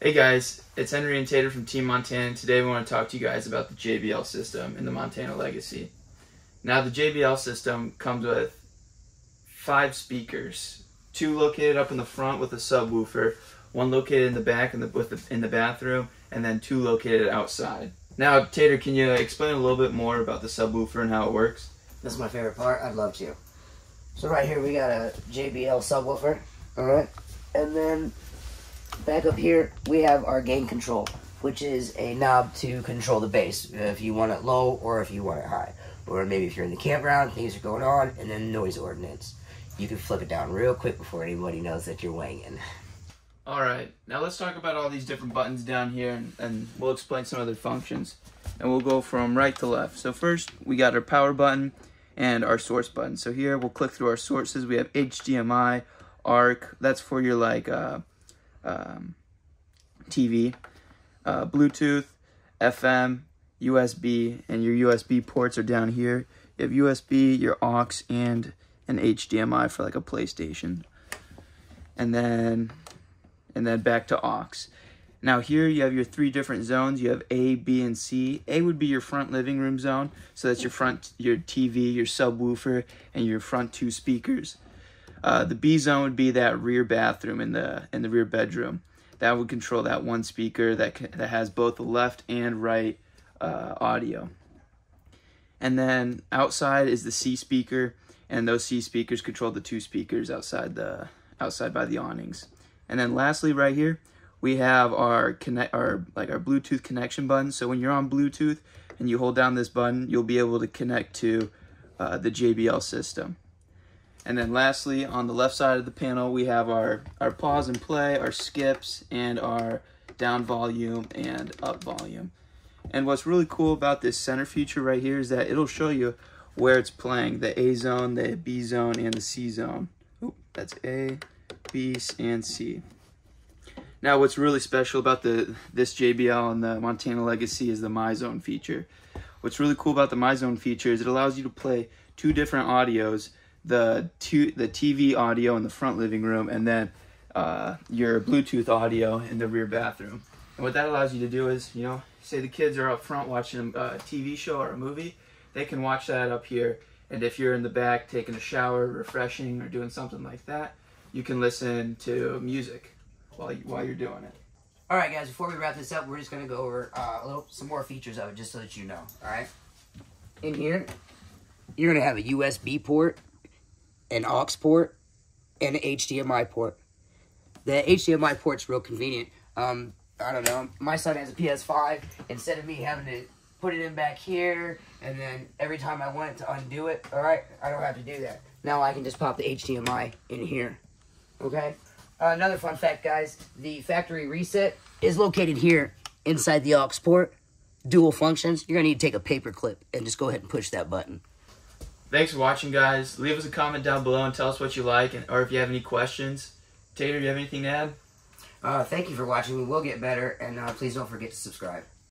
Hey guys, it's Henry and Tater from Team Montana. Today we want to talk to you guys about the JBL system in the Montana Legacy. Now the JBL system comes with five speakers, two located up in the front with a subwoofer, one located in the back in the, the, in the bathroom, and then two located outside. Now Tater, can you explain a little bit more about the subwoofer and how it works? This is my favorite part. I'd love to. So right here we got a JBL subwoofer. All right, and then back up here we have our gain control, which is a knob to control the bass if you want it low or if you want it high, or maybe if you're in the campground, things are going on, and then noise ordinance. You can flip it down real quick before anybody knows that you're weighing in. All right, now let's talk about all these different buttons down here and, and we'll explain some of their functions. And we'll go from right to left. So first, we got our power button and our source button. So here, we'll click through our sources. We have HDMI, ARC, that's for your like uh, um, TV, uh, Bluetooth, FM, USB, and your USB ports are down here. You have USB, your aux, and an HDMI for like a PlayStation. And then and then back to aux. Now here you have your three different zones. You have A, B, and C. A would be your front living room zone. So that's your front, your TV, your subwoofer, and your front two speakers. Uh, the B zone would be that rear bathroom in the in the rear bedroom. That would control that one speaker that that has both the left and right uh, audio. And then outside is the C speaker, and those C speakers control the two speakers outside the outside by the awnings. And then lastly, right here, we have our connect our like our Bluetooth connection button. So when you're on Bluetooth and you hold down this button, you'll be able to connect to uh, the JBL system. And then lastly, on the left side of the panel, we have our, our pause and play, our skips, and our down volume and up volume. And what's really cool about this center feature right here is that it'll show you where it's playing, the A zone, the B zone, and the C zone. Oop, that's A, B, and C. Now, what's really special about the this JBL and the Montana Legacy is the My Zone feature. What's really cool about the My Zone feature is it allows you to play two different audios, the two the TV audio in the front living room, and then uh, your Bluetooth audio in the rear bathroom. And what that allows you to do is, you know, say the kids are up front watching a TV show or a movie, they can watch that up here. And if you're in the back taking a shower, refreshing, or doing something like that, you can listen to music while you, while you're doing it. All right, guys. Before we wrap this up, we're just gonna go over uh, a little some more features of it, just so that you know. All right. In here, you're gonna have a USB port, an aux port, and an HDMI port. The HDMI port's real convenient. Um, I don't know. My son has a PS5. Instead of me having to put it in back here, and then every time I want to undo it, all right, I don't have to do that. Now I can just pop the HDMI in here. Okay. Uh, another fun fact, guys: the factory reset is located here inside the aux port. Dual functions. You're gonna need to take a paper clip and just go ahead and push that button. Thanks for watching, guys. Leave us a comment down below and tell us what you like, and, or if you have any questions. Tater, do you have anything to add? Uh, thank you for watching. We will get better, and uh, please don't forget to subscribe.